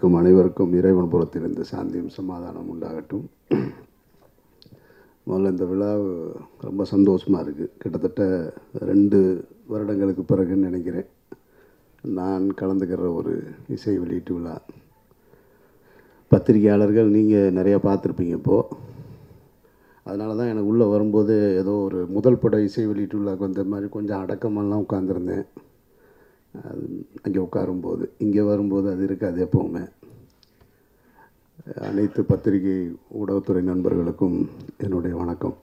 இருக்கும் அனைவருக்கும் இறைவன் புறத்திலிருந்து சாந்தியும் சமாதானம் உண்டாகட்டும். முதல்ல இந்த விழா ரொம்ப சந்தோஷமாக இருக்குது கிட்டத்தட்ட ரெண்டு வருடங்களுக்கு பிறகுன்னு நினைக்கிறேன். நான் கலந்துக்கிற ஒரு இசை வெளியீட்டு விழா. பத்திரிகையாளர்கள் நீங்கள் நிறையா பார்த்துருப்பீங்க இப்போது அதனால தான் எனக்கு உள்ளே வரும்போது ஏதோ ஒரு முதல் பட இசை வெளியீட்டு விழாக்கு வந்த மாதிரி கொஞ்சம் அடக்கமெல்லாம் உட்காந்துருந்தேன் அது அங்கே உட்காரும்போது இங்கே வரும்போது அது இருக்காது எப்போவுமே. அனைத்து பத்திரிகை ஊடகத்துறை நண்பர்களுக்கும் என்னுடைய வணக்கம்.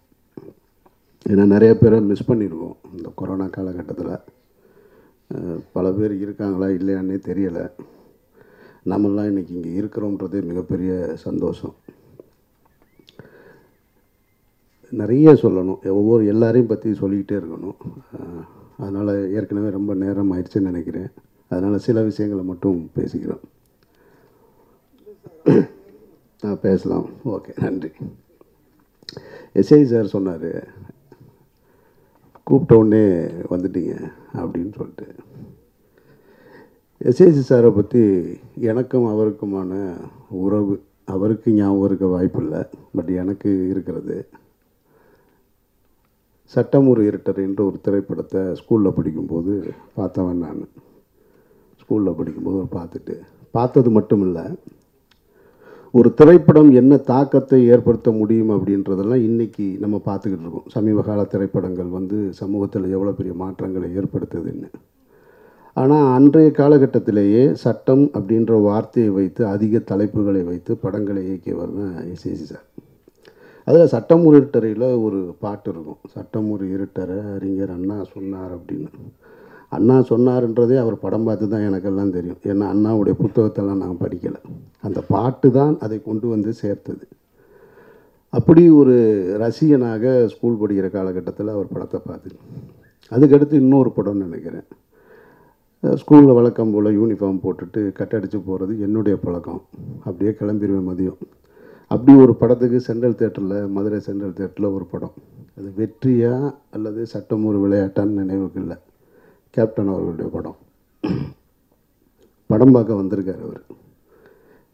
ஏன்னா நிறைய பேரை மிஸ் பண்ணிடுவோம் இந்த கொரோனா காலகட்டத்தில். பல பேர் இருக்காங்களா இல்லையான்னே தெரியலை. நம்மளாம் இன்றைக்கி இங்கே இருக்கிறோன்றதே மிகப்பெரிய சந்தோஷம். நிறைய சொல்லணும். ஒவ்வொரு எல்லாரையும் பற்றி சொல்லிக்கிட்டே இருக்கணும். அதனால் ஏற்கனவே ரொம்ப நேரம் ஆயிடுச்சுன்னு நினைக்கிறேன். அதனால் சில விஷயங்களை மட்டும் பேசிக்கிறோம். நான் பேசலாம். ஓகே நன்றி. எஸ்ஐ சார் சொன்னார் கூப்பிட்ட உடனே வந்துட்டீங்க அப்படின்னு சொல்லிட்டு. எஸ்ஐசி சாரை பற்றி எனக்கும் அவருக்குமான உறவு அவருக்கு ஞாபகம் இருக்க வாய்ப்பு இல்லை பட் எனக்கு இருக்கிறது. சட்டம் ஒரு இருட்டர் என்ற ஒரு திரைப்படத்தை ஸ்கூலில் படிக்கும்போது பார்த்தவன் நான். ஸ்கூலில் படிக்கும்போது பார்த்துட்டு பார்த்தது மட்டும் இல்லை ஒரு திரைப்படம் என்ன தாக்கத்தை ஏற்படுத்த முடியும் அப்படின்றதெல்லாம் இன்றைக்கி நம்ம பார்த்துக்கிட்டு இருக்கோம். சமீப கால திரைப்படங்கள் வந்து சமூகத்தில் எவ்வளோ பெரிய மாற்றங்களை ஏற்படுத்துதுன்னு. ஆனால் அன்றைய காலகட்டத்திலேயே சட்டம் அப்படின்ற வார்த்தையை வைத்து அதிக தலைப்புகளை வைத்து படங்களை இயக்கியவர் தான் எஸ்எஸ்சி சார். அதில் சட்டம் ஒரு இருட்டறையில் ஒரு பாட்டு இருக்கும். சட்டம் ஒரு இருட்டறை அறிஞர் அண்ணா சொன்னார் அப்படின்னு. அண்ணா சொன்னார்ன்றதே அவர் படம் பார்த்து தான் எனக்கெல்லாம் தெரியும். ஏன்னா அண்ணாவுடைய புத்தகத்தெல்லாம் நான் படிக்கலை. அந்த பாட்டு தான் அதை கொண்டு வந்து சேர்த்தது. அப்படி ஒரு ரசிகனாக ஸ்கூல் படிக்கிற காலகட்டத்தில் அவர் படத்தை பார்த்து அதுக்கடுத்து இன்னொரு படம்னு நினைக்கிறேன். ஸ்கூலில் வழக்கம் போல் யூனிஃபார்ம் போட்டுட்டு கட்டடிச்சு போகிறது என்னுடைய பழக்கம். அப்படியே கிளம்பிடுவேன் மதியம். அப்படி ஒரு படத்துக்கு சென்ட்ரல் தேட்டரில் மதுரை சென்ட்ரல் தேட்டரில் ஒரு படம். அது வெற்றியா அல்லது சட்டம் ஒரு விளையாட்டான்னு நினைவுக்கு இல்லை. கேப்டன் அவர்களுடைய படம். படம் பார்க்க வந்திருக்கார் அவர்.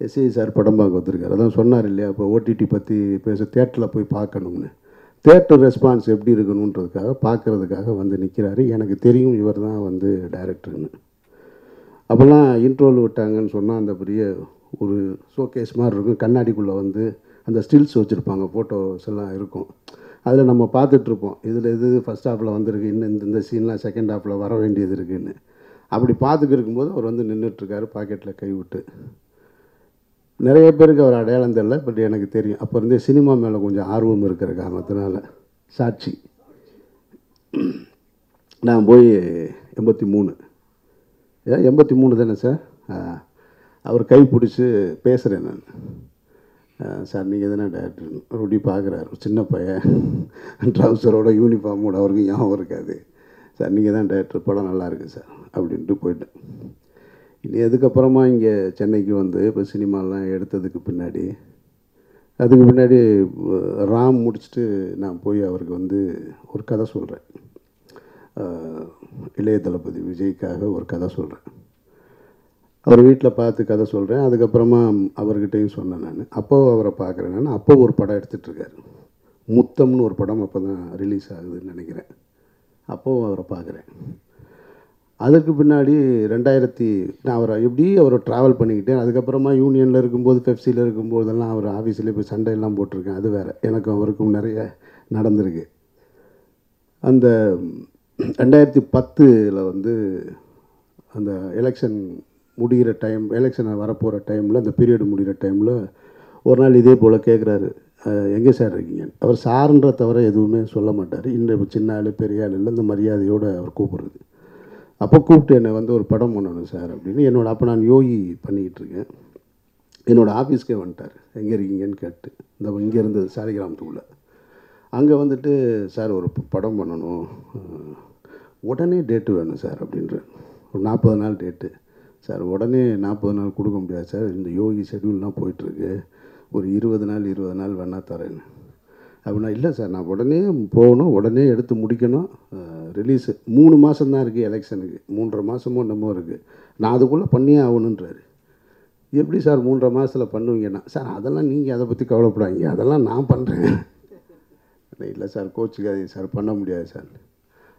எஸ்ஐ சார் படம் பார்க்க வந்திருக்காரு. அதான் சொன்னார் இல்லையா இப்போ ஓடிடி பற்றி பேச தேட்டரில் போய் பார்க்கணும்னு. தேட்டர் ரெஸ்பான்ஸ் எப்படி இருக்கணுன்றதுக்காக பார்க்குறதுக்காக வந்து நிற்கிறாரு எனக்கு தெரியும் இவர் தான் வந்து டைரக்டர்னு. அப்போல்லாம் இன்ட்ரோல் விட்டாங்கன்னு சொன்னால் அந்த பெரிய ஒரு ஷோகேஸ் மாதிரி இருக்கும். கண்ணாடிக்குள்ளே வந்து அந்த ஸ்டில்ஸ் வச்சுருப்பாங்க ஃபோட்டோஸ் எல்லாம் இருக்கும். அதில் நம்ம பார்த்துட்ருப்போம் இதில் இது ஃபஸ்ட் ஹாஃபில் வந்திருக்கு இன்னும் இந்த இந்த சீன்லாம் செகண்ட் ஹாஃபில் வர வேண்டியது இருக்குன்னு. அப்படி பார்த்துக்கு இருக்கும்போது அவர் வந்து நின்றுட்டுருக்காரு பாக்கெட்டில் கைவிட்டு நிறைய பேருக்கு அவர் அடையாளம் தெரியல பட் எனக்கு தெரியும். அப்போ இருந்தே சினிமா மேலே கொஞ்சம் ஆர்வம் இருக்கிற காரணத்தினால சாட்சி. நான் போய் எண்பத்தி மூணு. ஏன் எண்பத்தி மூணு தானே சார் ஆ. அவர் கை பிடிச்சி பேசுகிறேன் நான். சார் நீங்கள் தானே டேரக்டர் அப்படி பார்க்குறாரு சின்ன பையன். ட்ரௌசரோட யூனிஃபார்மோட அவருக்கு ஞாபகம் இருக்காது. சார் நீங்கள் தான் டேரக்டர் படம் நல்லாயிருக்கு சார் அப்படின்ட்டு போயிட்டேன். இனி அதுக்கப்புறமா இங்கே சென்னைக்கு வந்து இப்போ சினிமாலாம் எடுத்ததுக்கு பின்னாடி அதுக்கு பின்னாடி ராம் முடிச்சுட்டு நான் போய் அவருக்கு வந்து ஒரு கதை சொல்கிறேன் இளைய தளபதி விஜய்க்காக ஒரு கதை சொல்கிறேன் அவர் வீட்டில் பார்த்து கதை சொல்கிறேன் அதுக்கப்புறமா அவர்கிட்டையும் சொன்னேன் நான். அப்போ அவரை பார்க்குறேன் நான். அப்போ ஒரு படம் எடுத்துகிட்ருக்காரு முத்தம்னு ஒரு படம் அப்போ தான் ரிலீஸ் ஆகுதுன்னு நினைக்கிறேன். அப்போது அவரை பார்க்குறேன் அதுக்கு பின்னாடி ரெண்டாயிரத்தி நான் அவரை எப்படி அவரை ட்ராவல் பண்ணிக்கிட்டேன். அதுக்கப்புறமா யூனியனில் இருக்கும்போது பெப்சியில் இருக்கும்போதெல்லாம் அவர் ஆஃபீஸில் போய் சண்டையெல்லாம் போட்டிருக்கேன். அது வேறு. எனக்கும் அவருக்கும் நிறைய நடந்திருக்கு. அந்த ரெண்டாயிரத்தி பத்தில் வந்து அந்த எலெக்ஷன் முடிகிற டைம் எலெக்ஷன் வரப்போகிற டைமில் அந்த பீரியடு முடிகிற டைமில் ஒரு நாள் இதே போல் கேட்குறாரு எங்கே சார் இருக்கீங்க? அவர் சார்ன்ற தவிர எதுவுமே சொல்ல மாட்டார். இந்த சின்ன ஆள் பெரிய ஆள் இல்லை இந்த மரியாதையோடு அவர் கூப்பிடுறது. அப்போ கூப்பிட்டு என்னை வந்து ஒரு படம் பண்ணணும் சார் அப்படின்னு என்னோட அப்போ நான் யோகி பண்ணிக்கிட்டு இருக்கேன். என்னோடய ஆஃபீஸ்க்கே வந்துட்டார். எங்கே இருக்கீங்கன்னு கேட்டு. இந்த இங்கே இருந்தது சாலிகிராமத்துக்குள்ளே. அங்கே வந்துட்டு சார் ஒரு படம் பண்ணணும். உடனே டேட்டு வேணும் சார் அப்படின்ற ஒரு நாற்பது நாள் டேட்டு சார் உடனே நாற்பது நாள் கொடுக்க முடியாது சார். இந்த யோகி ஷெட்யூல்லாம் போயிட்டுருக்கு. ஒரு இருபது நாள் இருபது நாள் வேணால் தரேன்னு. அப்படின்னா இல்லை சார் நான் உடனே போகணும் உடனே எடுத்து முடிக்கணும். ரிலீஸு மூணு மாதம் தான் இருக்குது எலெக்ஷனுக்கு மூன்றரை மாதமோ என்னமோ இருக்குது நான் அதுக்குள்ளே பண்ணியே ஆகணுன்றாரு எப்படி சார் மூன்றரை மாதத்தில் பண்ணுவீங்கன்னா? சார் அதெல்லாம் நீங்கள் அதை பற்றி கவலைப்படாதீங்க. அதெல்லாம் நான் பண்ணுறேன் இல்லை சார் கோச்சுக்காதீங்க சார். பண்ண முடியாது சார்.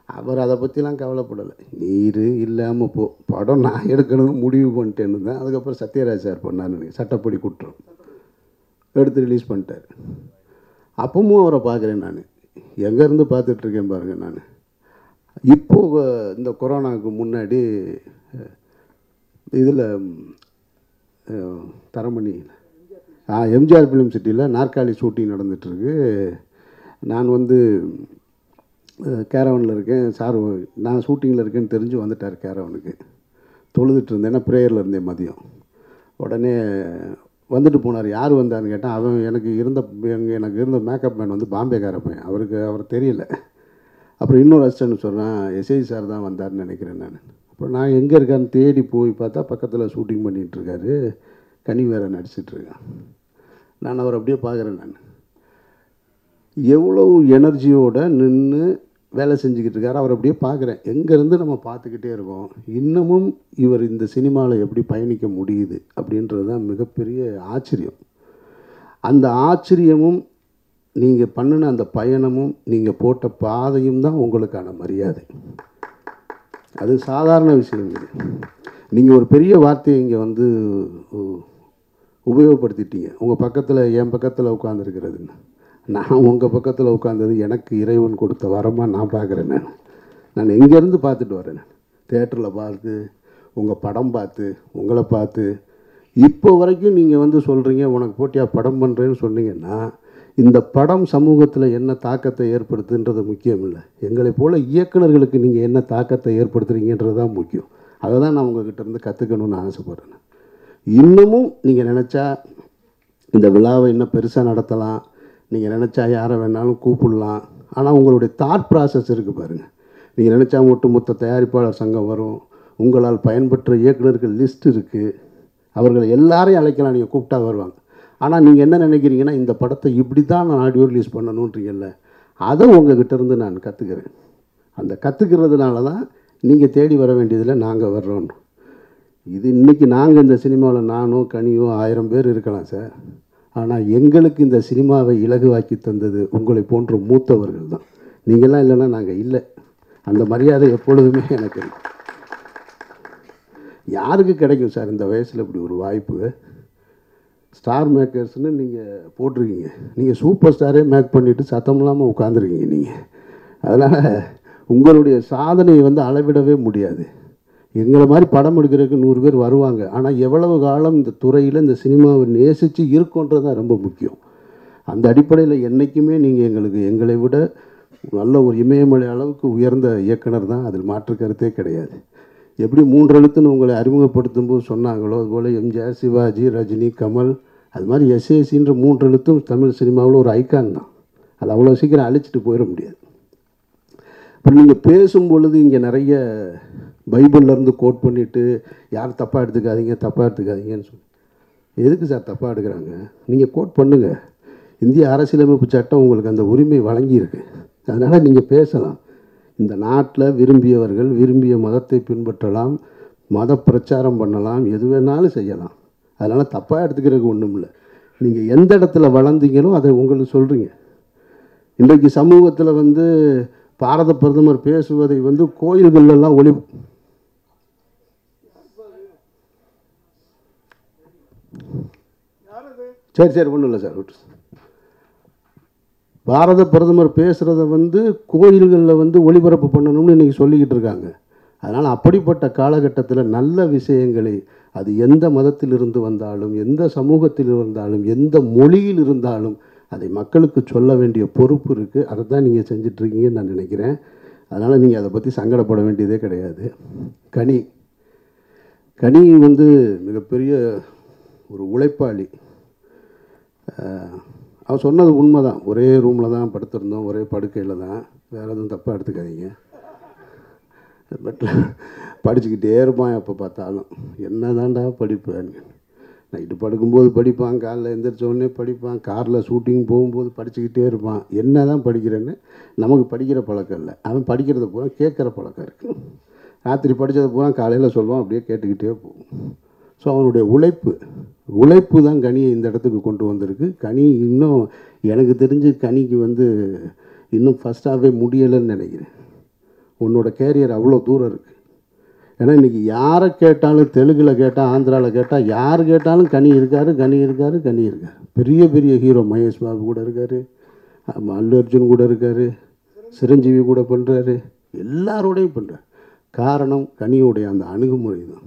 அவர் அதை பற்றிலாம் கவலைப்படலை. நீர் இல்லாமல் போ படம் நான் எடுக்கணும்னு முடிவு பண்ணிட்டேன்னு தான் அதுக்கப்புறம் சத்யராஜ் சார் பண்ணாரு சட்டப்படி குற்றம். எடுத்து ரிலீஸ் பண்ணிட்டார். அப்பவும் அவரை பார்க்குறேன் நான். எங்கேருந்து பார்த்துட்ருக்கேன் பாருங்கள் நான். இப்போது இந்த கொரோனாவுக்கு முன்னாடி இதில் தரமணி ஆ எம்ஜிஆர் ஃபிலிம் சிட்டியில் நாற்காலி ஷூட்டிங் நடந்துகிட்ருக்கு. நான் வந்து கேரவனில் இருக்கேன் சார் நான் ஷூட்டிங்கில் இருக்கேன்னு தெரிஞ்சு வந்துட்டார் கேரவனுக்கு. தொழுதுட்டு இருந்தேன் ஏன்னா ப்ரேயரில் இருந்தேன் மதியம். உடனே வந்துட்டு போனார். யார் வந்தார்னு கேட்டால் அவன் எனக்கு இருந்த எங்கள் எனக்கு இருந்த மேக்கப் மேன் வந்து பாம்பேக்கார பையன். அவருக்கு அவர் தெரியல. அப்புறம் இன்னொரு அசிஸ்டன்ட் சொல்கிறான் எஸ்ஐ சார் தான் வந்தார்னு நினைக்கிறேன் நான். அப்புறம் நான் எங்கே இருக்கான்னு தேடி போய் பார்த்தா பக்கத்தில் ஷூட்டிங் பண்ணிகிட்டு இருக்காரு. கனி வேற நடிச்சிட்ருக்கேன் நான் அவர் அப்படியே பார்க்குறேன் நான். எவ்வளோ எனர்ஜியோட நின்று வேலை செஞ்சுக்கிட்டு இருக்காரு அவர் அப்படியே பார்க்குறேன். எங்கேருந்து நம்ம பார்த்துக்கிட்டே இருக்கோம் இன்னமும் இவர் இந்த சினிமாவில் எப்படி பயணிக்க முடியுது அப்படின்றது தான் மிகப்பெரிய ஆச்சரியம். அந்த ஆச்சரியமும் நீங்கள் பண்ணின அந்த பயணமும் நீங்கள் போட்ட பாதையும் தான் உங்களுக்கான மரியாதை. அது சாதாரண விஷயம் இது. நீங்கள் ஒரு பெரிய வார்த்தையை இங்கே வந்து உபயோகப்படுத்திட்டீங்க. உங்கள் பக்கத்தில் என் பக்கத்தில் உட்காந்துருக்கிறதுன்னு நான் உங்கள் பக்கத்தில் உட்காந்தது எனக்கு இறைவன் கொடுத்த வரமாக நான் பார்க்குறேன் நான். நான் எங்கேருந்து பார்த்துட்டு வரேன் நான். தேட்டரில் பார்த்து உங்கள் படம் பார்த்து உங்களை பார்த்து. இப்போ வரைக்கும் நீங்கள் வந்து சொல்கிறீங்க உனக்கு போட்டியாக படம் பண்ணுறேன்னு சொன்னீங்கன்னா இந்த படம் சமூகத்தில் என்ன தாக்கத்தை ஏற்படுத்துன்றது முக்கியம் இல்லை. எங்களை போல் இயக்குனர்களுக்கு நீங்கள் என்ன தாக்கத்தை ஏற்படுத்துறீங்கன்றது தான் முக்கியம். அதை தான் நான் உங்ககிட்ட இருந்து கற்றுக்கணும்னு ஆசைப்பட்றேன் இன்னமும் நீங்கள் நினச்சா இந்த விழாவை இன்னும் பெருசாக நடத்தலாம். நீங்கள் நினச்சா யாரை வேணாலும் கூப்பிடலாம். ஆனால் உங்களுடைய தாட் ப்ராசஸ் இருக்குது பாருங்கள் நீங்கள் நினச்சா ஒட்டுமொத்த தயாரிப்பாளர் சங்கம் வரும். உங்களால் பயன்பெற்ற இயக்குனர்கள் லிஸ்ட் இருக்குது அவர்களை எல்லாரையும் அழைக்கலாம் நீங்கள் கூப்பிட்டா வருவாங்க. ஆனால் நீங்கள் என்ன நினைக்கிறீங்கன்னா இந்த படத்தை இப்படி தான் நான் ஆடியோ ரிலீஸ் பண்ணணுன்றீங்கல்ல அதை உங்ககிட்ட இருந்து நான் கற்றுக்கிறேன் அந்த கற்றுக்கிறதுனால தான் நீங்கள் தேடி வர வேண்டியதில் நாங்கள் வர்றோம். இது இன்றைக்கி நாங்கள் இந்த சினிமாவில் நானும் கனியோ ஆயிரம் பேர் இருக்கலாம் சார். ஆனால் எங்களுக்கு இந்த சினிமாவை இலகுவாக்கி தந்தது உங்களை போன்ற மூத்தவர்கள் தான். நீங்கள்லாம் இல்லைன்னா நாங்கள் இல்லை. அந்த மரியாதை எப்பொழுதுமே எனக்கு யாருக்கு கிடைக்கும் சார் இந்த வயசில் இப்படி ஒரு வாய்ப்பு? ஸ்டார் மேக்கர்ஸ்னு நீங்கள் போட்டிருக்கீங்க. நீங்கள் சூப்பர் ஸ்டாரே மேக் பண்ணிவிட்டு சத்தம் இல்லாமல் உட்காந்துருக்கீங்க நீங்கள் அதனால் உங்களுடைய சாதனையை வந்து அளவிடவே முடியாது. எங்களை மாதிரி படம் எடுக்கிறதுக்கு நூறு பேர் வருவாங்க. ஆனால் எவ்வளவு காலம் இந்த துறையில் இந்த சினிமாவை நேசித்து இருக்கோன்றது தான் ரொம்ப முக்கியம். அந்த அடிப்படையில் என்றைக்குமே நீங்கள் எங்களுக்கு எங்களை விட நல்ல ஒரு இமயமலை அளவுக்கு உயர்ந்த இயக்குனர் தான் அதில் மாற்று கருத்தே கிடையாது. எப்படி மூன்று எழுத்துன்னு உங்களை அறிமுகப்படுத்தும் போது சொன்னாங்களோ அதுபோல் எம்ஜிஆர் சிவாஜி ரஜினி கமல் அது மாதிரி எஸ்ஏசின்ற மூன்று எழுத்தும் தமிழ் சினிமாவில் ஒரு ஐக்கான் தான். அது அவ்வளோ சீக்கிரம் அழிச்சிட்டு போயிட முடியாது. இப்போ நீங்கள் பேசும் பொழுது இங்கே நிறைய பைபிள்லேருந்து கோட் பண்ணிவிட்டு யார் தப்பாக எடுத்துக்காதீங்க தப்பாக எடுத்துக்காதீங்கன்னு சொல்லி. எதுக்கு சார் தப்பாக எடுக்கிறாங்க? நீங்கள் கோட் பண்ணுங்கள் இந்திய அரசியலமைப்பு சட்டம் உங்களுக்கு அந்த உரிமை வழங்கியிருக்கு. அதனால் நீங்கள் பேசலாம். இந்த நாட்டில் விரும்பியவர்கள் விரும்பிய மதத்தை பின்பற்றலாம் மத பிரச்சாரம் பண்ணலாம் எது வேணாலும் செய்யலாம். அதனால் தப்பாக எடுத்துக்கிறதுக்கு ஒன்றும் இல்லை. நீங்கள் எந்த இடத்துல வளர்ந்தீங்களோ அதை உங்களுக்கு சொல்கிறீங்க இன்றைக்கு சமூகத்தில் வந்து பாரத பிரதமர் பேசுவதை வந்து கோயில்கள்லாம் ஒளி சரி சரி ஒன்றும் இல்லை சார் விட்டு பாரத பிரதமர் பேசுகிறத வந்து கோயில்களில் வந்து ஒளிபரப்பு பண்ணணும்னு இன்றைக்கி சொல்லிக்கிட்டு இருக்காங்க. அதனால் அப்படிப்பட்ட காலகட்டத்தில் நல்ல விஷயங்களை அது எந்த மதத்தில் இருந்து வந்தாலும் எந்த சமூகத்தில் இருந்தாலும் எந்த மொழியில் இருந்தாலும் அதை மக்களுக்கு சொல்ல வேண்டிய பொறுப்பு இருக்குது அதை தான் நீங்கள் செஞ்சிட்ருக்கீங்கன்னு நான் நினைக்கிறேன். அதனால் நீங்கள் அதை பற்றி சங்கடப்பட வேண்டியதே கிடையாது. கனி. கனி வந்து மிகப்பெரிய ஒரு உழைப்பாளி. அவர் அவன் சொன்னது உண்மை தான் ஒரே ரூமில் தான் படுத்திருந்தோம். ஒரே படுக்கையில் தான். வேறு எதுவும் தப்பாக எடுத்துக்காதீங்க. பட் படிச்சுக்கிட்டே இருப்பான் எப்போ பார்த்தாலும். என்ன தாண்டா படிப்பேன் நைட்டு படுக்கும்போது படிப்பான். காலைல எந்திரிச்ச உடனே படிப்பான். காரில் ஷூட்டிங் போகும்போது படிச்சுக்கிட்டே இருப்பான். என்ன தான் படிக்கிறேன்னு நமக்கு படிக்கிற பழக்கம் இல்லை. அவன் படிக்கிறத பூரா கேட்குற பழக்கம் இருக்குது ராத்திரி படித்ததை பூரா காலையில் சொல்லுவான். அப்படியே கேட்டுக்கிட்டே போகும். ஸோ அவனுடைய உழைப்பு உழைப்பு தான் கனியை இந்த இடத்துக்கு கொண்டு வந்திருக்கு. கனி இன்னும் எனக்கு தெரிஞ்சு கனிக்கு வந்து இன்னும் ஃபஸ்ட்டாகவே முடியலைன்னு நினைக்கிறேன். உன்னோட கேரியர் அவ்வளோ தூரம் இருக்குது ஏன்னா இன்றைக்கி யாரை கேட்டாலும் தெலுங்கில் கேட்டால் ஆந்திராவில் கேட்டால் யார் கேட்டாலும் கனி இருக்கார் கனி இருக்கார் கனி இருக்கார். பெரிய பெரிய ஹீரோ மகேஷ் பாபு கூட இருக்கார். அல்லு அர்ஜுன் கூட இருக்கார். சிரஞ்சீவி கூட பண்ணுறாரு எல்லாரோடையும் பண்ணுறார் காரணம் கனியோடைய அந்த அணுகுமுறை தான்.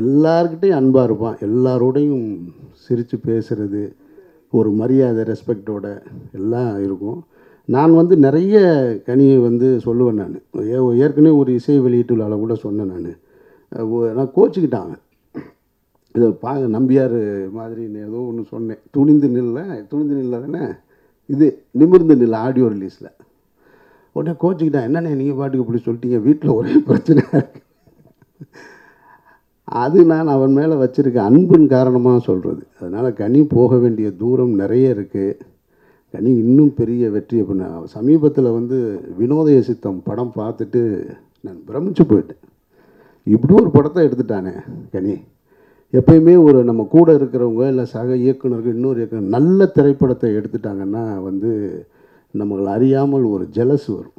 எல்லார்கிட்டையும் அன்பாக இருப்பான். எல்லாரோடையும் சிரித்து பேசுகிறது ஒரு மரியாதை ரெஸ்பெக்டோட எல்லாம் இருக்கும். நான் வந்து நிறைய கனியை வந்து சொல்லுவேன் நான். ஏ- ஏற்கனவே ஒரு இசை வெளியீட்டு விழாவில் கூட சொன்னேன் நான். நான் கோச்சிக்கிட்டாங்க இதை பா நம்பியார் மாதிரி ஏதோ ஒன்று சொன்னேன். துணிந்து நில்ல துணிந்து நில்ல தானே இது நிமிர்ந்து நில்ல ஆடியோ ரிலீஸில் உடனே கோச்சிக்கிட்டேன். என்னண்ணே நீங்கள் பாட்டுக்கு இப்படி சொல்லிட்டீங்க? வீட்டில் ஒரே பிரச்சனை அது நான் அவன் மேலே வச்சுருக்க அன்பின் காரணமாக சொல்கிறது அதனால் கனி போக வேண்டிய தூரம் நிறைய இருக்குது கனி இன்னும் பெரிய வெற்றி அப்படின்னா சமீபத்தில் வந்து வினோதய சித்தம் படம் பார்த்துட்டு நான் பிரமிச்சு போயிட்டேன். இப்படி ஒரு படத்தை எடுத்துட்டானே கனி. எப்பயுமே ஒரு நம்ம கூட இருக்கிறவங்க இல்லை சக இயக்குனர்கள் இன்னொரு இயக்குனர் நல்ல திரைப்படத்தை எடுத்துட்டாங்கன்னா வந்து நம்மளை அறியாமல் ஒரு ஜெலஸ் வரும்.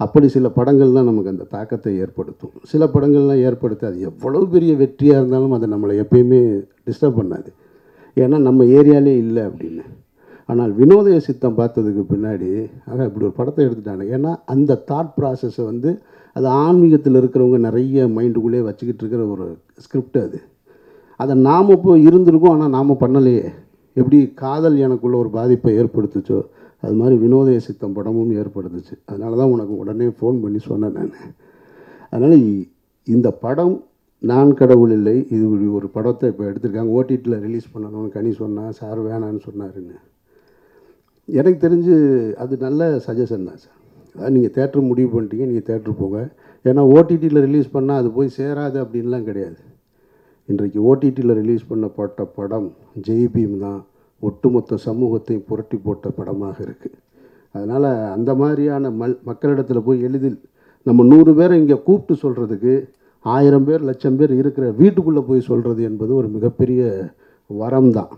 அப்படி சில படங்கள் தான் நமக்கு அந்த தாக்கத்தை ஏற்படுத்தும். சில படங்கள்லாம் ஏற்படுத்தாது எவ்வளவு பெரிய வெற்றியாக இருந்தாலும் அது நம்மளை எப்பயுமே டிஸ்டர்ப் பண்ணாது. ஏன்னா நம்ம ஏரியாலே இல்லை அப்படின்னு. ஆனால் வினோதய சித்தம் பார்த்ததுக்கு பின்னாடி ஆக இப்படி ஒரு படத்தை எடுத்துட்டாங்க ஏன்னா அந்த தாட் ப்ராசஸை வந்து அது ஆன்மீகத்தில் இருக்கிறவங்க நிறைய மைண்டுக்குள்ளே வச்சுக்கிட்டு இருக்கிற ஒரு ஸ்கிரிப்ட் அது. அதை நாம் இப்போ இருந்திருக்கோம் ஆனால் நாம் பண்ணலையே. எப்படி காதல் எனக்குள்ள ஒரு பாதிப்பை ஏற்படுத்துச்சோ அது மாதிரி வினோதய சித்தம் படமும் ஏற்படுத்துச்சு. அதனால தான் உனக்கு உடனே ஃபோன் பண்ணி சொன்னேன் நான். அதனால் இந்த படம் நான் கடவுள் இல்லை இது ஒரு படத்தை இப்போ எடுத்திருக்காங்க. ஓடிடியில் ரிலீஸ் பண்ணணும்னு கனி சொன்னால் சார் வேணான்னு சொன்னாருன்னு. எனக்கு தெரிஞ்சு அது நல்ல சஜஷன் தான் சார். அதாவது நீங்கள் தேட்டர் முடிவு பண்ணிட்டீங்க நீங்கள் தேட்டர் போங்க. ஏன்னா ஓடிடியில் ரிலீஸ் பண்ணால் அது போய் சேராது அப்படின்லாம் கிடையாது. இன்றைக்கு ஓடிடியில் ரிலீஸ் பண்ணப்பட்ட படம் ஜெய்பீம் தான். ஒட்டுமொத்த சமூகத்தையும் புரட்டி போட்ட படமாக இருக்குது அதனால் அந்த மாதிரியான மல் மக்களிடத்தில் போய் எளிதில் நம்ம நூறு பேரை இங்கே கூப்பிட்டு சொல்கிறதுக்கு ஆயிரம் பேர் லட்சம் பேர் இருக்கிற வீட்டுக்குள்ளே போய் சொல்கிறது என்பது ஒரு மிகப்பெரிய வரம் தான்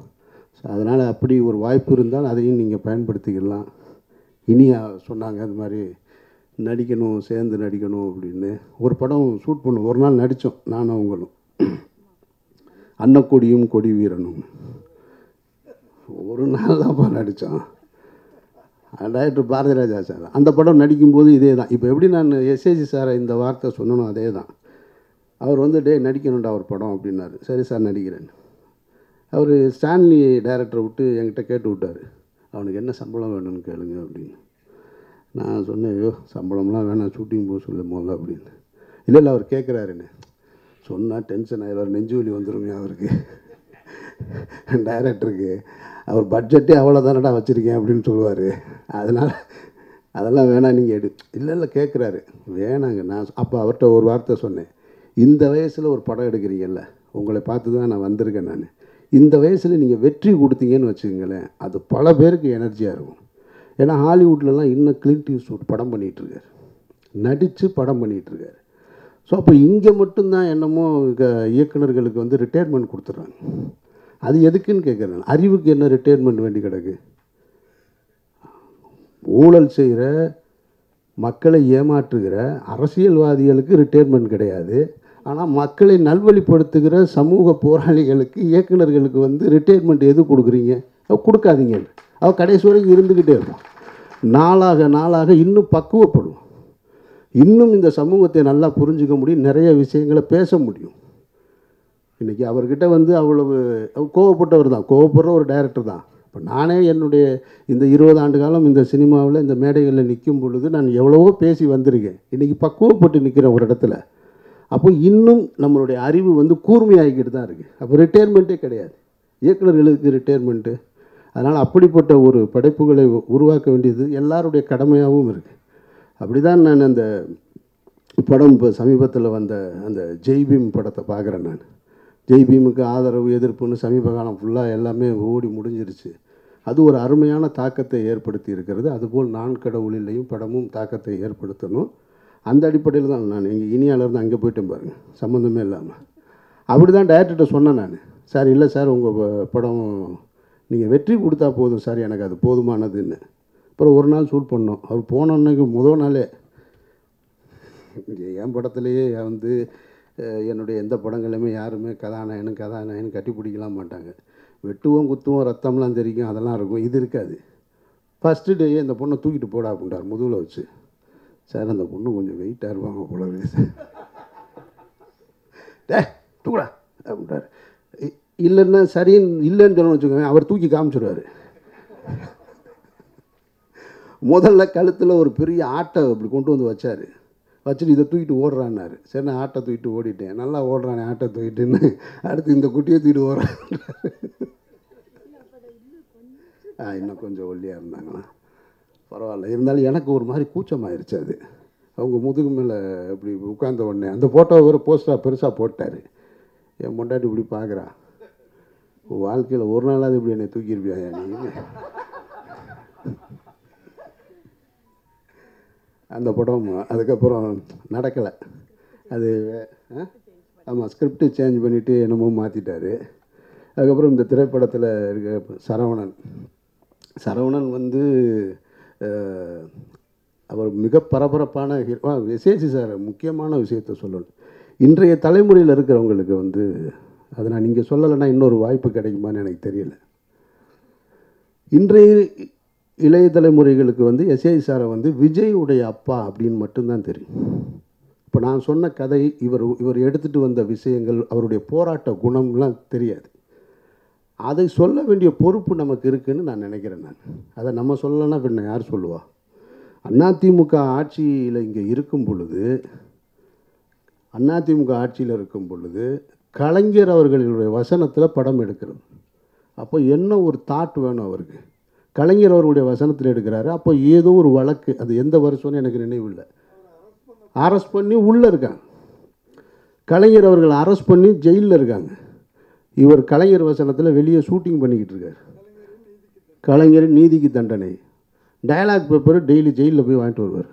அதனால் அப்படி ஒரு வாய்ப்பு இருந்தால் அதையும் நீங்கள் பயன்படுத்திக்கலாம். இனியா சொன்னாங்க அது மாதிரி நடிக்கணும் சேர்ந்து நடிக்கணும் அப்படின்னு. ஒரு படம் ஷூட் பண்ணோம் ஒரு நாள் நடித்தோம் நானும் அவங்களும். அன்னக்கொடியும் கொடி வீரனும். ஒரு நாள் தான் படம் நடித்தோம். Director Bharathi Raja sir. அந்த படம் நடிக்கும்போது இதே தான். இப்போ எப்படி நான் எஸ்ஏஜி சாரை இந்த வார்த்தை சொன்னனும் அதே தான். அவர் வந்து டே நடிக்கணும்டா ஒரு படம் அப்படின்னாரு. சரி சார் நடிக்கிறேன். அவர் ஸ்டான்லி டைரக்டரை விட்டு என்கிட்ட கேட்டு விட்டார். அவனுக்கு என்ன சம்பளம் வேணும்னு கேளுங்க அப்படின்னு. நான் சொன்னேன் ஐயோ சம்பளம்லாம் வேணாம் ஷூட்டிங் போக சொல்ல முதல்ல அப்படின்னு. இல்லை இல்லை அவர் கேட்குறாருன்னு. சொன்னால் டென்ஷன் ஆயிடுவார். நெஞ்சு வலி வந்துருமே அவருக்கு. டைரக்டருக்கு. அவர் பட்ஜெட்டே அவ்வளோ தானடா வச்சுருக்கேன் அப்படின்னு சொல்லுவார். அதனால் அதெல்லாம் வேணாம் நீங்கள் எடு. இல்லை இல்லை கேட்குறாரு வேணாங்க நான் அப்போ அவர்கிட்ட ஒரு வார்த்தை சொன்னேன். இந்த வயசில் ஒரு படம் எடுக்கிறீங்கல்ல உங்களை பார்த்து தான் நான் வந்திருக்கேன் நான். இந்த வயசில் நீங்கள் வெற்றி கொடுத்தீங்கன்னு வச்சுக்கோங்களேன் அது பல பேருக்கு எனர்ஜியாக இருக்கும். ஏன்னா ஹாலிவுட்லலாம் இன்னும் கிளின்ட் ஈஸ்ட்வுட் படம் பண்ணிகிட்ருக்காரு நடித்து படம் பண்ணிகிட்ருக்காரு ஸோ அப்போ இங்கே மட்டும்தான் என்னமோ க- இயக்குனர்களுக்கு வந்து ரிட்டையர்மெண்ட் கொடுத்துட்றாங்க. அது எதுக்குன்னு கேட்குறேன் அறிவுக்கு என்ன ரிட்டையர்மெண்ட் வேண்டி கிடக்கு? ஊழல் செய்கிற மக்களை ஏமாற்றுகிற அரசியல்வாதிகளுக்கு ரிட்டையர்மெண்ட் கிடையாது. ஆனால் மக்களை நல்வழிப்படுத்துகிற சமூக போராளிகளுக்கு இயக்குனர்களுக்கு வந்து ரிட்டையர்மெண்ட் எது கொடுக்குறீங்க? அவள் கொடுக்காதீங்க அவள் கடைசி வரைக்கும் இருந்துக்கிட்டே இருப்பான். நாளாக நாளாக இன்னும் பக்குவப்படும் இன்னும் இந்த சமூகத்தை நல்லா புரிஞ்சுக்க முடியும் நிறைய விஷயங்களை பேச முடியும். இன்றைக்கி அவர்கிட்ட வந்து அவ்வளவு கோவப்பட்டவர் தான் கோவப்படுற ஒரு டைரக்டர் தான். இப்போ நானே என்னுடைய இந்த இருபது ஆண்டு காலம் இந்த சினிமாவில் இந்த மேடைகளில் நிற்கும் பொழுது நான் எவ்வளவோ பேசி வந்திருக்கேன். இன்றைக்கி பக்குவப்பட்டு நிற்கிறேன் ஒரு இடத்துல. அப்போ இன்னும் நம்மளுடைய அறிவு வந்து கூர்மையாகிக்கிட்டு தான் இருக்குது அப்போ ரிட்டையர்மெண்ட்டே கிடையாது. இயக்குநர்களுக்கு ரிட்டையர்மெண்ட்டு அதனால் அப்படிப்பட்ட ஒரு படைப்புகளை உ- உருவாக்க வேண்டியது எல்லாருடைய கடமையாகவும் இருக்குது அப்படி தான் நான் அந்த படம் இப்போ சமீபத்தில் வந்த அந்த ஜெய்பீம் படத்தை பார்க்குறேன் நான். ஜெய்பீமுக்கு ஆதரவு எதிர்ப்புன்னு சமீப காலம் ஃபுல்லாக எல்லாமே ஓடி முடிஞ்சிருச்சு. அது ஒரு அருமையான தாக்கத்தை ஏற்படுத்தி இருக்கிறது. அதுபோல் நான் கடவுளிலையும் படமும் தாக்கத்தை ஏற்படுத்தணும். அந்த அடிப்படையில் தான் நான் எங்கள் இனியாவிலேருந்து அங்கே போயிட்டேன் பாருங்க. சம்மந்தமே இல்லாமல் அப்படி தான் டேரக்டர்கிட்ட சொன்னேன் நான். சார் இல்லை சார் உங்கள் படம் நீங்கள் வெற்றி கொடுத்தா போதும் சார் எனக்கு அது போதுமானதுன்னு. அப்புறம் ஒரு நாள் ஷூட் பண்ணோம். அவர் போன அன்னைக்கு முதல் நாளே. என் படத்துலேயே வந்து என்னுடைய எந்த படங்களுமே யாருமே கதாநாயகன் கதாநாயகனும் கட்டி பிடிக்கலாம் மாட்டாங்க. வெட்டுவோம் குத்துவோம் ரத்தம்லாம் தெரிக்கும் அதெல்லாம் இருக்கும். இது இருக்காது. ஃபஸ்ட்டு டேயே இந்த பொண்ணை தூக்கிட்டு போடா அப்படின்றார் முதுகில் வச்சு. சார் அந்த பொண்ணு கொஞ்சம் வெயிட்டாக இருப்பாங்க போல டே தூக்குடா அப்படின்றார். இ- இல்லைன்னா சரின்னு இல்லைன்னு சொன்னு வச்சுக்கோங்க அவர் தூக்கி காமிச்சிடுவார் முதல்ல கழுத்தில் ஒரு பெரிய ஆட்டை அப்படி கொண்டு வந்து வச்சார். வச்சுட்டு இதை தூக்கிட்டு ஓடுறான்னாரு. சரி நான் ஆட்டை தூக்கிட்டு ஓடிட்டேன். நல்லா ஓடுறானே ஆட்டை தூக்கிட்டுன்னு. அடுத்து இந்த குட்டியை தூக்கிட்டு ஓடுறான். ஆ இன்னும் கொஞ்சம் ஒல்லியாக இருந்தாங்களா? பரவாயில்ல. இருந்தாலும் எனக்கு ஒரு மாதிரி கூச்சமாயிருச்சு அது. அவங்க முதுகு மேலே இப்படி உட்கார்ந்த உடனே அந்த ஃபோட்டோ ஒரு போஸ்டராக பெருசாக போட்டார். என் பொண்டாட்டி இப்படி பார்க்குறா வாழ்க்கையில் ஒரு நாளாவது இப்படி என்னை தூக்கியிருப்பியா நீ? அந்த படம் அதுக்கப்புறம் நடக்கலை. அது ஆமாம் ஸ்கிரிப்டு சேஞ்ச் பண்ணிவிட்டு என்னமோ மாற்றிட்டாரு அதுக்கப்புறம் இந்த திரைப்படத்தில் இருக்க சரவணன். சரவணன் வந்து அவர் மிக பரபரப்பான விசேஷி சார் முக்கியமான விஷயத்த சொல்லணும். இன்றைய தலைமுறையில் இருக்கிறவங்களுக்கு வந்து அதை நான் நீங்கள் சொல்லலைன்னா இன்னொரு வாய்ப்பு கிடைக்குமான்னு எனக்கு தெரியல. இன்றைய இளைய தலைமுறைகளுக்கு வந்து எஸ்ஐ சாரை வந்து விஜய் உடைய அப்பா அப்படின்னு மட்டும்தான் தெரியும். இப்போ நான் சொன்ன கதை இவர் இவர் எடுத்துகிட்டு வந்த விஷயங்கள் அவருடைய போராட்ட குணம்லாம் தெரியாது. அதை சொல்ல வேண்டிய பொறுப்பு நமக்கு இருக்குதுன்னு நான் நினைக்கிறேன் நான். அதை நம்ம சொல்லலைன்னா பின்ன யார் சொல்லுவா? அதிமுக ஆட்சியில் இங்கே இருக்கும் பொழுது அதிமுக ஆட்சியில் இருக்கும் பொழுது கலைஞர் அவர்களுடைய வசனத்தில் படம் எடுக்கிறது அப்போ என்ன ஒரு தாட் வேணும் அவருக்கு? கலைஞர் அவருடைய வசனத்தில் எடுக்கிறாரு. அப்போ ஏதோ ஒரு வழக்கு அது எந்த வருஷம்னு எனக்கு நினைவில்லை. அரெஸ்ட் பண்ணி உள்ளே இருக்காங்க. கலைஞர் அவர்கள் அரெஸ்ட் பண்ணி ஜெயிலில் இருக்காங்க. இவர் கலைஞர் வசனத்தில் வெளியே ஷூட்டிங் பண்ணிக்கிட்டு இருக்கார். கலைஞர் நீதிக்கு தண்டனை. டயலாக் பேப்பர் டெய்லி ஜெயிலில் போய் வாங்கிட்டு வருவார்.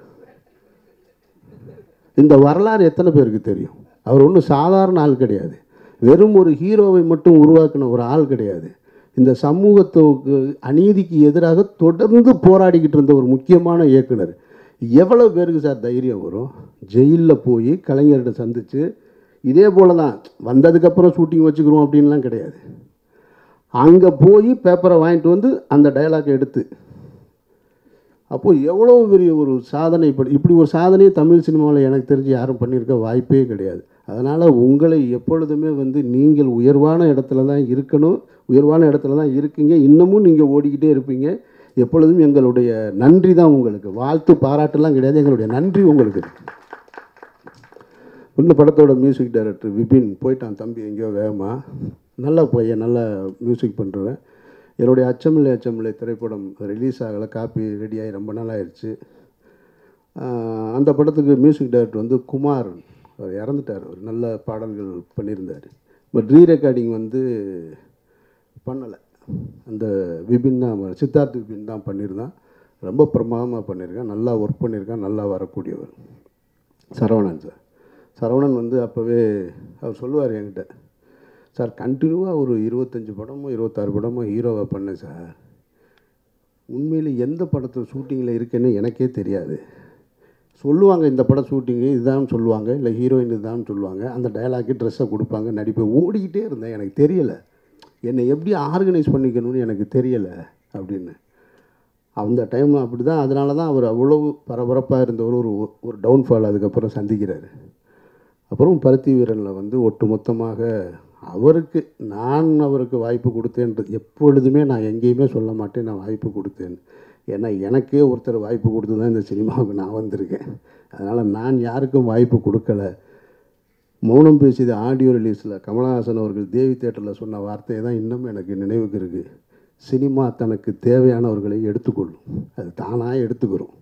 இந்த வரலாறு எத்தனை பேருக்கு தெரியும்? அவர் ஒன்றும் சாதாரண ஆள் கிடையாது. வெறும் ஒரு ஹீரோவை மட்டும் உருவாக்கின ஒரு ஆள் கிடையாது. இந்த சமூகத்துக்கு அநீதிக்கு எதிராக தொடர்ந்து போராடிக்கிட்டு இருந்த ஒரு முக்கியமான இயக்குனர். எவ்வளோ பேருக்கு சார் தைரியம் வரும்? ஜெயிலில் போய் கலைஞர்கிட்ட சந்தித்து இதே போல தான் வந்ததுக்கப்புறம் ஷூட்டிங் வச்சுக்கிறோம் அப்படின்லாம் கிடையாது. அங்கே போய் பேப்பரை வாங்கிட்டு வந்து அந்த டயலாக் எடுத்து. அப்போது எவ்வளோ பெரிய ஒரு சாதனை இப்படி இப்படி ஒரு சாதனையை தமிழ் சினிமாவில் எனக்கு தெரிஞ்சு யாரும் பண்ணியிருக்க வாய்ப்பே கிடையாது. அதனால் உங்களை எப்பொழுதுமே வந்து நீங்கள் உயர்வான இடத்துல தான் இருக்கணும். உயர்வான இடத்துல தான் இருக்கீங்க. இன்னமும் நீங்கள் ஓடிக்கிட்டே இருப்பீங்க. எப்பொழுதும் எங்களுடைய நன்றி தான் உங்களுக்கு. வாழ்த்து பாராட்டுலாம் கிடையாது. எங்களுடைய நன்றி உங்களுக்கு இந்த படத்தோட மியூசிக் டைரக்டர் விபின் போயிட்டான் தம்பி எங்கேயோ வேகமாக நல்ல பையன் நல்லா மியூசிக் பண்ணுறவன் என்னுடைய அச்சமில்லை அச்சமில்லை திரைப்படம் ரிலீஸ் ஆகலை. காப்பி ரெடியாகி ரொம்ப நாள் ஆயிடுச்சு. அந்த படத்துக்கு மியூசிக் டைரக்டர் வந்து குமார். அவர் இறந்துட்டார். ஒரு நல்ல பாடல்கள் பண்ணியிருந்தார். பட் ரீ ரெக்கார்டிங் வந்து பண்ணலை. அந்த விபின் தான் சித்தார்த் விபின் தான் பண்ணியிருந்தான். ரொம்ப பிரமாதமாக பண்ணியிருக்கான். நல்லா ஒர்க் பண்ணியிருக்கான். நல்லா வரக்கூடியவர். சரவணன் சார். சரவணன் வந்து அப்போவே அவர் சொல்லுவார் என்கிட்ட சார் கண்டினியூவாக ஒரு இருபத்தஞ்சி படமோ இருபத்தாறு படமோ ஹீரோவை பண்ணேன் சார். உண்மையில் எந்த படத்தில் ஷூட்டிங்கில் இருக்குன்னு எனக்கே தெரியாது. சொல்லுவாங்க இந்த படம் ஷூட்டிங்கு இதுதான் சொல்லுவாங்க இல்லை ஹீரோயின் இதுதான் சொல்லுவாங்க. அந்த டயலாக்கு ட்ரெஸ்ஸை கொடுப்பாங்க நடிப்பை ஓடிக்கிட்டே இருந்தேன். எனக்கு தெரியலை. என்னை எப்படி ஆர்கனைஸ் பண்ணிக்கணும்னு எனக்கு தெரியலை அப்படின்னு. அந்த டைம் அப்படி தான் அதனால தான் அவர் அவ்வளவு பரபரப்பாக இருந்தவர் ஒரு ஒரு டவுன்ஃபால் அதுக்கப்புறம் சந்திக்கிறார். அப்புறம் பருத்தி வீரனில் வந்து ஒட்டுமொத்தமாக அவருக்கு நான் அவருக்கு வாய்ப்பு கொடுத்தேன்றது எப்பொழுதுமே நான் எங்கேயுமே சொல்ல மாட்டேன் நான் வாய்ப்பு கொடுத்தேன். ஏன்னா எனக்கே ஒருத்தர் வாய்ப்பு கொடுத்து தான் இந்த சினிமாவுக்கு நான் வந்திருக்கேன். அதனால் நான் யாருக்கும் வாய்ப்பு கொடுக்கல. மௌனம் பேசியது ஆடியோ ரிலீஸில் கமலஹாசன் அவர்கள் தேவி தேட்டரில் சொன்ன வார்த்தையை தான் இன்னும் எனக்கு நினைவுக்கு இருக்குது சினிமா தனக்கு தேவையானவர்களை எடுத்துக்கொள்ளும். அது தானாக எடுத்துக்கிறோம்.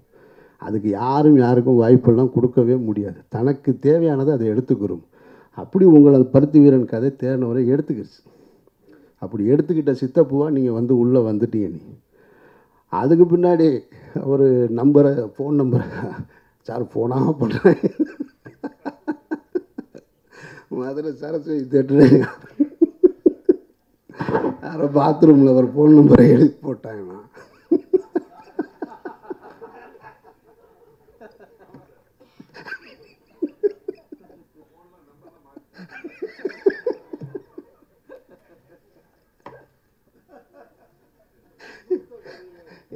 அதுக்கு யாரும் யாருக்கும் வாய்ப்பெல்லாம் கொடுக்கவே முடியாது. தனக்கு தேவையானதை அதை எடுத்துக்கிறோம். அப்படி உங்களை பருத்தி வீரன் கதை தேடினவரை எடுத்துக்கிடுச்சு அப்படி எடுத்துக்கிட்ட சித்தப்புவா நீங்கள் வந்து உள்ளே வந்துட்டீங்க நீ. அதுக்கு பின்னாடி ஒரு நம்பரை ஃபோன் நம்பரை சார் ஃபோனாக பண்ணுறேன் மதுரை சரஸ்வதி தேட்டரு. யாரோ பாத்ரூமில் ஒரு ஃபோன் நம்பரை எழுதி போட்டாங்கண்ணா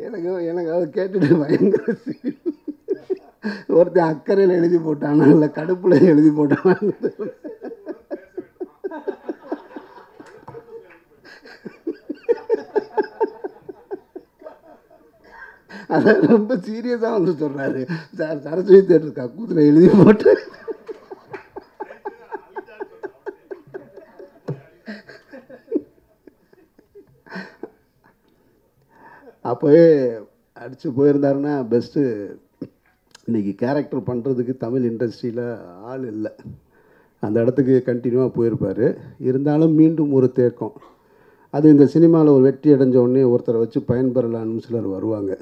எனக்கு எனக்கு அதை கேட்டுட்டு பயங்கர ஒருத்தன் அக்கறையில் எழுதி போட்டானா இல்லை கடுப்பில் எழுதி போட்டானா? அதை ரொம்ப சீரியஸாக வந்து சொல்கிறாரு சார் சரஸ்வதி தேட்டர் கக்கூத்தில் எழுதி போட்டு. அப்போவே அடித்து போயிருந்தாருன்னா பெஸ்ட்டு இன்றைக்கி கேரக்டர் பண்ணுறதுக்கு தமிழ் இண்டஸ்ட்ரியில் ஆள் இல்லை. அந்த இடத்துக்கு கண்டினியூவாக போயிருப்பார். இருந்தாலும் மீண்டும் ஒரு தேக்கம். அது இந்த சினிமாவில் ஒரு வெற்றி அடைஞ்ச உடனே ஒருத்தரை வச்சு பயன்பெறலான்னு சிலர் வருவாங்க.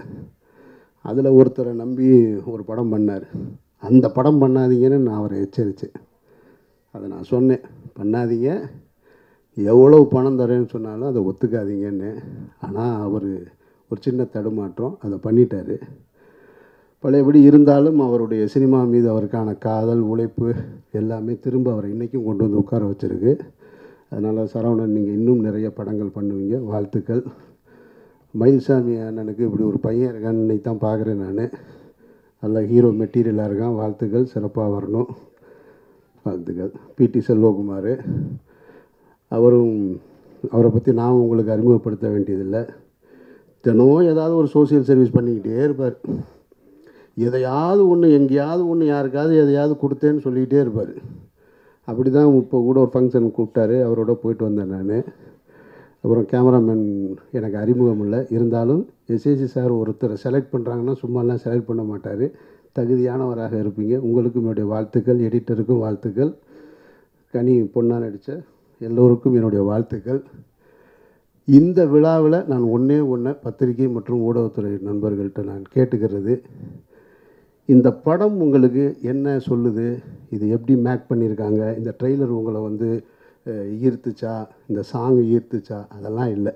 அதில் ஒருத்தரை நம்பி ஒரு படம் பண்ணார். அந்த படம் பண்ணாதீங்கன்னு நான் அவரை எச்சரித்தேன் அதை நான் சொன்னேன். பண்ணாதீங்க. எவ்வளோ பணம் தரேன்னு சொன்னாலும் அதை ஒத்துக்காதீங்கன்னு. ஆனால் அவர் ஒரு சின்ன தடுமாற்றம் அதை பண்ணிட்டார். பழையபடி இருந்தாலும் அவருடைய சினிமா மீது அவருக்கான காதல் உழைப்பு எல்லாமே திரும்ப அவரை இன்றைக்கும் கொண்டு வந்து உட்கார வச்சுருக்கு. அதனால் சரவணன் நீங்கள் இன்னும் நிறைய படங்கள் பண்ணுவீங்க. வாழ்த்துக்கள். மயில்சாமி அண்ணனுக்கு இப்படி ஒரு பையன் இருக்கான்னு இன்னைக்கு தான் பார்க்குறேன் நான். நல்ல ஹீரோ மெட்டீரியலாக இருக்கான். வாழ்த்துக்கள். சிறப்பாக வரணும். வாழ்த்துக்கள். பிடி செல்வகுமார். அவரும் அவரை பற்றி நான் உங்களுக்கு அறிமுகப்படுத்த வேண்டியதில்லை. தினம் ஏதாவது ஒரு சோஷியல் சர்வீஸ் பண்ணிக்கிட்டே இருப்பார். எதையாவது ஒன்று எங்கேயாவது ஒன்று யாருக்காவது எதையாவது கொடுத்தேன்னு சொல்லிக்கிட்டே இருப்பார். அப்படி தான் இப்போ கூட ஒரு ஃபங்க்ஷன் கூப்பிட்டாரு. அவரோட போயிட்டு வந்தேன் நான். அப்புறம் கேமராமேன் எனக்கு அறிமுகம் இல்லை இருந்தாலும் எஸ்ஏசி சார் ஒருத்தரை செலக்ட் பண்ணுறாங்கன்னா சும்மாலாம் செலக்ட் பண்ண மாட்டார். தகுதியானவராக இருப்பீங்க. உங்களுக்கும் என்னுடைய வாழ்த்துக்கள் எடிட்டருக்கும் வாழ்த்துக்கள். கனி பொண்ணாக நடித்த எல்லோருக்கும் என்னுடைய வாழ்த்துக்கள். இந்த விழாவில் நான் ஒன்றே ஒன்று பத்திரிகை மற்றும் ஊடகத்துறை நண்பர்கள்ட்ட நான் கேட்டுக்கிறது. இந்த படம் உங்களுக்கு என்ன சொல்லுது? இது எப்படி மேக் பண்ணியிருக்காங்க? இந்த ட்ரெய்லர் உங்களை வந்து ஈர்த்துச்சா? இந்த சாங் ஈர்த்துச்சா? அதெல்லாம் இல்லை.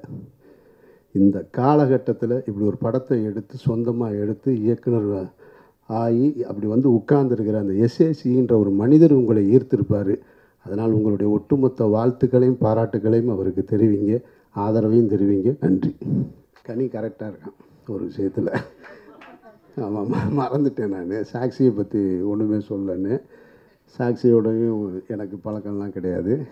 இந்த காலகட்டத்தில் இப்படி ஒரு படத்தை எடுத்து சொந்தமாக எடுத்து இயக்குனர் ஆகி அப்படி வந்து உட்கார்ந்துருக்கிற அந்த எஸ்ஏசின்ற ஒரு மனிதர் உங்களை ஈர்த்திருப்பார். அதனால் உங்களுடைய ஒட்டுமொத்த வாழ்த்துக்களையும் பாராட்டுகளையும் அவருக்கு தெரிவிங்க. ஆதரவையும் தெரிவிங்க. நன்றி. கனி கரெக்டாக இருக்கான் ஒரு விஷயத்தில். ஆமாம் மறந்துட்டேன் நான். சாக்சியை பற்றி ஒன்றுமே சொல்லன்னு சாக்சியோடையும் எனக்கு பழக்கம்லாம் கிடையாது.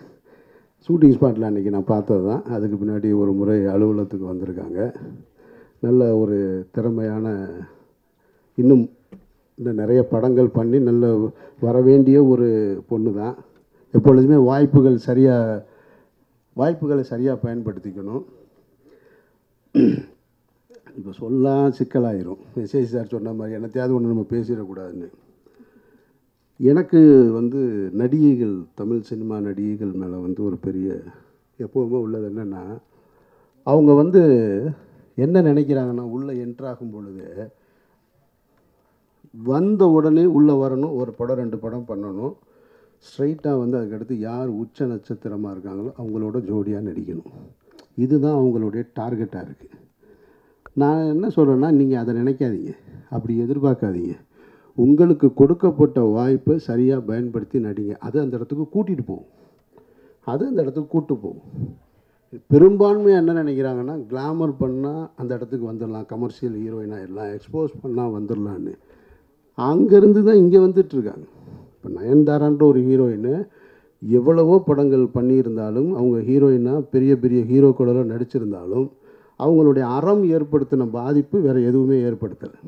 ஷூட்டிங் ஸ்பாட்டில் அன்றைக்கி நான் பார்த்தது தான். அதுக்கு பின்னாடி ஒரு முறை அலுவலகத்துக்கு வந்திருக்காங்க. நல்ல ஒரு திறமையான இன்னும் இந்த நிறைய படங்கள் பண்ணி நல்ல வர வேண்டிய ஒரு பொண்ணு தான். எப்பொழுதுமே வாய்ப்புகள் சரியாக வாய்ப்புகளை சரியாக பயன்படுத்திக்கணும். இப்போ சொல்லலாம் சிக்கலாயிரும். எஸ்ஐசி சார் சொன்ன மாதிரி என்னத்தையாவது ஒன்று நம்ம பேசிடக்கூடாதுன்னு. எனக்கு வந்து நடிகைகள் தமிழ் சினிமா நடிகைகள் மேலே வந்து ஒரு பெரிய எப்போவுமே உள்ளது என்னென்னா அவங்க வந்து என்ன நினைக்கிறாங்கன்னா உள்ளே என்ட்ராகும் பொழுது வந்த உடனே உள்ளே வரணும் ஒரு படம் ரெண்டு படம் பண்ணணும். ஸ்ட்ரைட்டாக வந்து அதுக்கடுத்து யார் உச்ச நட்சத்திரமாக இருக்காங்களோ அவங்களோட ஜோடியாக நடிக்கணும். இதுதான் அவங்களுடைய டார்கெட்டாக இருக்குது நான் என்ன சொல்கிறேன்னா நீங்கள் அதை நினைக்காதீங்க. அப்படி எதிர்பார்க்காதீங்க. உங்களுக்கு கொடுக்கப்பட்ட வாய்ப்பை சரியாக பயன்படுத்தி நடிங்க. அது அந்த இடத்துக்கு கூட்டிகிட்டு போகும். அது அந்த இடத்துக்கு கூட்டு போகும். பெரும்பான்மையாக என்ன நினைக்கிறாங்கன்னா கிளாமர் பண்ணால் அந்த இடத்துக்கு வந்துடலாம். கமர்ஷியல் ஹீரோயினாக எல்லாம் எக்ஸ்போஸ் பண்ணால் வந்துடலான்னு அங்கேருந்து தான் இங்கே வந்துட்டுருக்காங்க இப்போ நயன்தாரான்ற ஒரு ஹீரோயின் எவ்வளவோ படங்கள் பண்ணியிருந்தாலும் அவங்க ஹீரோயினாக பெரிய பெரிய ஹீரோக்களோட நடிச்சிருந்தாலும் அவங்களுடைய அறம் ஏற்படுத்தின பாதிப்பு வேறு எதுவுமே ஏற்படுத்தலை.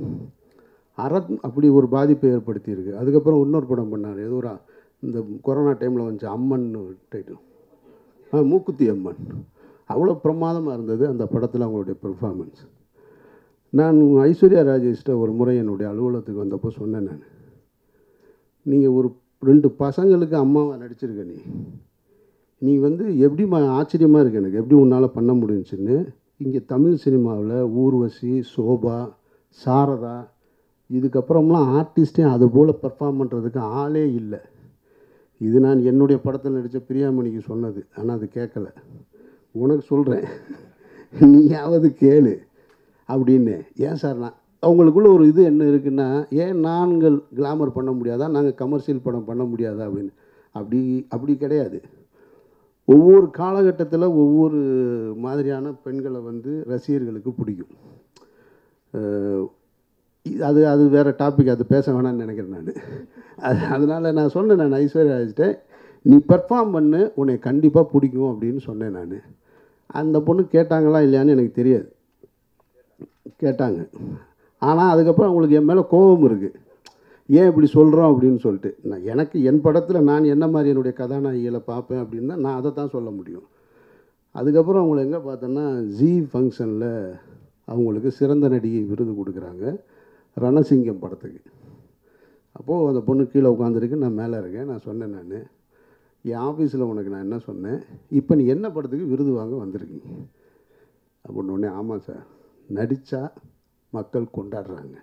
அறம் அப்படி ஒரு பாதிப்பை ஏற்படுத்தியிருக்கு. அதுக்கப்புறம் இன்னொரு படம் பண்ணார். ஏதோ ஒரு இந்த கொரோனா டைமில் வந்துச்சு அம்மன் டைட்டில் ஆ மூக்குத்தி அம்மன். அவ்வளோ பிரமாதமாக இருந்தது அந்த படத்தில் அவங்களுடைய பெர்ஃபார்மன்ஸ் நான் ஐஸ்வர்யா ராஜேஷ்ட ஒரு முறை என்னுடைய அலுவலகத்துக்கு வந்தப்போ சொன்னேன் நான். நீங்கள் ஒரு ரெண்டு பசங்களுக்கு அம்மாவை நடிச்சிருக்க நீ. நீ வந்து எப்படிமா ஆச்சரியமாக இருக்கு எனக்கு. எப்படி உன்னால் பண்ண முடிஞ்சுன்னு? இங்கே தமிழ் சினிமாவில் ஊர்வசி சோபா சாரதா இதுக்கப்புறம்லாம் ஆர்டிஸ்ட்டே அது போல் பெர்ஃபார்ம் பண்ணுறதுக்கு ஆளே இல்லை. இது நான் என்னுடைய படத்தில் நடித்த பிரியாமணிக்கு சொன்னது. ஆனால் அது கேட்கல. உனக்கு சொல்கிறேன் நீயாவது கேளு அப்படின்னு. ஏன் சார் நான் அவங்களுக்குள்ள ஒரு இது என்ன இருக்குன்னா ஏன் நான்கள் கிளாமர் பண்ண முடியாதா? நாங்கள் கமர்ஷியல் படம் பண்ண முடியாதா? அப்படின்னு. அப்படி அப்படி கிடையாது. ஒவ்வொரு காலகட்டத்தில் ஒவ்வொரு மாதிரியான பெண்களை வந்து ரசிகர்களுக்கு பிடிக்கும். அது அது வேறு டாபிக் அது பேச வேணாம்னு நினைக்கிறேன் நான். அது அதனால் நான் சொன்னேன் நான் ஐஸ்வர்யா ராஜ்கிட்ட நீ பெர்ஃபார்ம் பண்ணு உன்னை கண்டிப்பாக பிடிக்கும் அப்படின்னு சொன்னேன் நான். அந்த பொண்ணு கேட்டாங்களா இல்லையான்னு எனக்கு தெரியாது. கேட்டாங்க. ஆனால் அதுக்கப்புறம் அவங்களுக்கு என் மேலே கோபம் இருக்குது ஏன் இப்படி சொல்கிறோம் அப்படின்னு சொல்லிட்டு. நான் எனக்கு என் படத்தில் நான் என்ன மாதிரி என்னுடைய கதாநாயகிகளை பார்ப்பேன் அப்படின்னா நான் அதை தான் சொல்ல முடியும். அதுக்கப்புறம் அவங்கள எங்கே பார்த்தோன்னா ஜி ஃபங்க்ஷனில் அவங்களுக்கு சிறந்த நடிகை விருது கொடுக்குறாங்க. ரணசிங்கம் படத்துக்கு. அப்போது அந்த பொண்ணு கீழே உட்காந்துருக்கு நான் மேலே இருக்கேன் நான் சொன்னேன் நான். என் ஆஃபீஸில் உனக்கு நான் என்ன சொன்னேன்? இப்போ நீ என்ன படத்துக்கு விருது வாங்க வந்திருக்கீங்க? அப்படின்னு உடனே ஆமாம் சார். நடித்தா மக்கள் கொண்டாடுறாங்க.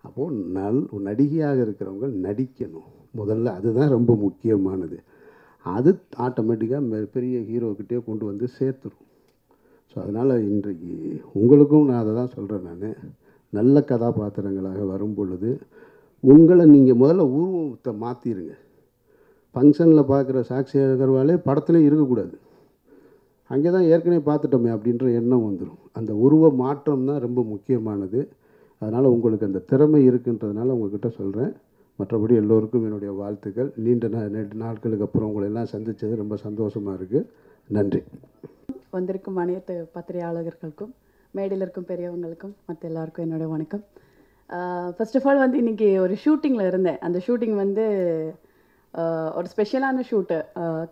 அப்போது நல் நடிகையாக இருக்கிறவங்க நடிக்கணும். முதல்ல அதுதான் ரொம்ப முக்கியமானது. அது ஆட்டோமேட்டிக்காக பெரிய ஹீரோக்கிட்டே கொண்டு வந்து சேர்த்துரும். ஸோ அதனால் இன்றைக்கு உங்களுக்கும் நான் அதை தான் சொல்கிறேன் நான். நல்ல கதாபாத்திரங்களாக வரும் பொழுது உங்களை நீங்கள் முதல்ல உருவத்தை மாற்றிடுங்க ஃபங்க்ஷனில் பார்க்குற சாக்ஷி அகர்வாலே படத்துலேயும் இருக்கக்கூடாது. அங்கே தான் ஏற்கனவே பார்த்துட்டோமே அப்படின்ற எண்ணம் வந்துடும் அந்த உருவ மாற்றம் தான் ரொம்ப முக்கியமானது. அதனால் உங்களுக்கு அந்த திறமை இருக்குன்றதுனால உங்கள்கிட்ட சொல்கிறேன் மற்றபடி எல்லோருக்கும் என்னுடைய வாழ்த்துக்கள். நீண்ட நா- நெடு நாட்களுக்கு அப்புறம் உங்களை எல்லாம் சந்தித்தது ரொம்ப சந்தோஷமாக இருக்குது நன்றி. வந்திருக்கும் அனைத்து பத்திரிகையாளர்களுக்கும் மேடையில் இருக்கும் பெரியவங்களுக்கும் மற்ற எல்லாருக்கும் என்னோட வணக்கம். ஃபர்ஸ்ட் ஆஃப் ஆல் வந்து இன்றைக்கி ஒரு ஷூட்டிங்கில் இருந்தேன். அந்த ஷூட்டிங் வந்து ஒரு ஸ்பெஷலான ஷூட்டு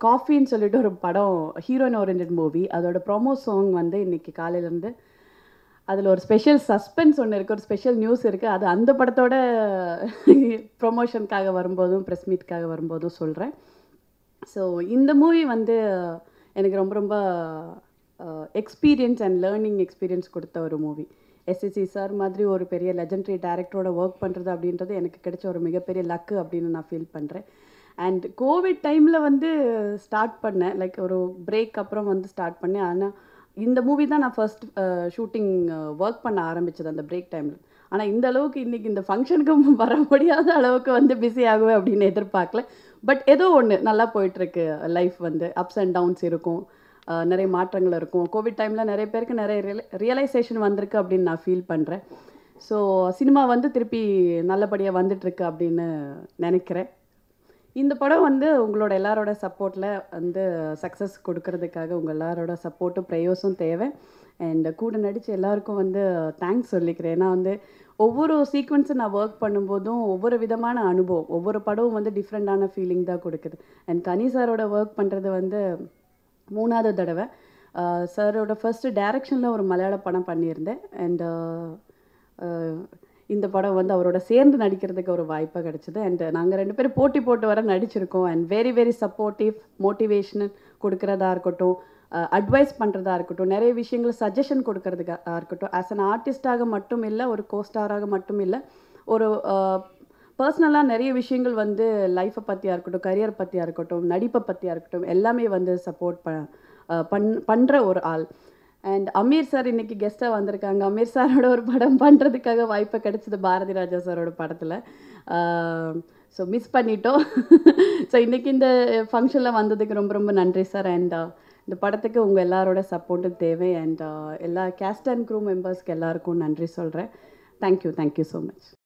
காஃபின்னு சொல்லிட்டு ஒரு படம் ஹீரோயின் ஓரியன்ட் மூவி அதோட ப்ரோமோ சாங் வந்து இன்றைக்கி காலையிலேருந்து அதில் ஒரு ஸ்பெஷல் சஸ்பென்ஸ் ஒன்று இருக்குது ஒரு ஸ்பெஷல் நியூஸ் இருக்குது அது அந்த படத்தோட ப்ரொமோஷனுக்காக வரும்போதும் ப்ரெஸ் மீட்காக வரும்போதும் சொல்கிறேன் ஸோ இந்த மூவி வந்து எனக்கு ரொம்ப ரொம்ப எக்ஸ்பீரியன்ஸ் அண்ட் லேர்னிங் எக்ஸ்பீரியன்ஸ் கொடுத்த ஒரு மூவி எஸ்எஸ்சி சார் மாதிரி ஒரு பெரிய லெஜண்டரி டேரக்டரோட ஒர்க் பண்ணுறது அப்படின்றது எனக்கு கிடைச்ச ஒரு மிகப்பெரிய லக்கு அப்படின்னு நான் ஃபீல் பண்ணுறேன் அண்ட் கோவிட் டைமில் வந்து ஸ்டார்ட் பண்ணேன். லைக் ஒரு பிரேக் அப்புறம் வந்து ஸ்டார்ட் பண்ணேன். ஆனால் இந்த மூவி தான் நான் ஃபர்ஸ்ட் ஷூட்டிங் ஒர்க் பண்ண ஆரம்பித்தது அந்த பிரேக் டைமில் ஆனால் இந்த அளவுக்கு இன்றைக்கி இந்த ஃபங்க்ஷனுக்கு வர முடியாத அளவுக்கு வந்து பிஸி ஆகுவேன் அப்படின்னு எதிர்பார்க்கல. பட் ஏதோ ஒன்று நல்லா போயிட்டுருக்கு லைஃப் வந்து அப்ஸ் அண்ட் டவுன்ஸ் இருக்கும். நிறைய மாற்றங்கள் இருக்கும். கோவிட் டைமில் நிறைய பேருக்கு நிறைய ரியலைசேஷன் வந்திருக்கு அப்படின்னு நான் ஃபீல் பண்ணுறேன் ஸோ சினிமா வந்து திருப்பி நல்லபடியாக வந்துட்டுருக்கு அப்படின்னு நினைக்கிறேன். இந்த படம் வந்து உங்களோட எல்லாரோட சப்போர்ட்டில் வந்து சக்ஸஸ் கொடுக்கறதுக்காக உங்கள் எல்லாரோட சப்போர்ட்டும் ப்ரேயோஸும் தேவை. அண்ட் கூட நடித்து எல்லாருக்கும் வந்து தேங்க்ஸ் சொல்லிக்கிறேன். ஏன்னா வந்து ஒவ்வொரு சீக்வன்ஸும் நான் ஒர்க் பண்ணும்போதும் ஒவ்வொரு விதமான அனுபவம் ஒவ்வொரு படமும் வந்து டிஃப்ரெண்ட்டான ஃபீலிங் தான் கொடுக்குது. அண்ட் கனி சாரோட ஒர்க் பண்ணுறது வந்து மூணாவது தடவை. சாரோட ஃபஸ்ட்டு டைரக்ஷனில் ஒரு மலையாள படம் பண்ணியிருந்தேன். அண்ட் இந்த படம் வந்து அவரோட சேர்ந்து நடிக்கிறதுக்கு ஒரு வாய்ப்பு கிடச்சிது. அண்ட் நாங்கள் ரெண்டு பேரும் போட்டி போட்டு வர நடிச்சிருக்கோம். And very very supportive motivational கொடுக்குறதா இருக்கட்டும் அட்வைஸ் பண்ணுறதா இருக்கட்டும் நிறைய விஷயங்கள் சஜஷன் கொடுக்கறதுக்காக இருக்கட்டும். ஆஸ் அன் ஆர்டிஸ்டாக மட்டும் இல்லை ஒரு கோஸ்டாராக மட்டும் இல்லை ஒரு பர்சனலாக நிறைய விஷயங்கள் வந்து லைஃப்பை பற்றியாக இருக்கட்டும் கரியர் பற்றியாக இருக்கட்டும் நடிப்பை பற்றியாக இருக்கட்டும் எல்லாமே வந்து சப்போர்ட் ப பண் பண்ணுற ஒரு ஆள். அண்ட் அமீர் சார் இன்றைக்கி கெஸ்ட்டாக வந்திருக்காங்க. அமீர் சாரோட ஒரு படம் பண்ணுறதுக்காக வாய்ப்பு கிடைச்சது பாரதி ராஜா சாரோட படத்தில். ஸோ மிஸ் பண்ணிட்டோம். ஸோ இன்றைக்கி இந்த ஃபங்க்ஷனில் வந்ததுக்கு ரொம்ப ரொம்ப நன்றி சார் அண்ட் இந்த படத்துக்கு உங்கள் எல்லாரோட சப்போர்ட்டும் தேவை. அண்ட் எல்லா கேஸ்ட் அண்ட் க்ரூ மெம்பர்ஸ்க்கு எல்லாருக்கும் நன்றி சொல்கிறேன் தேங்க்யூ தேங்க்யூ ஸோ மச்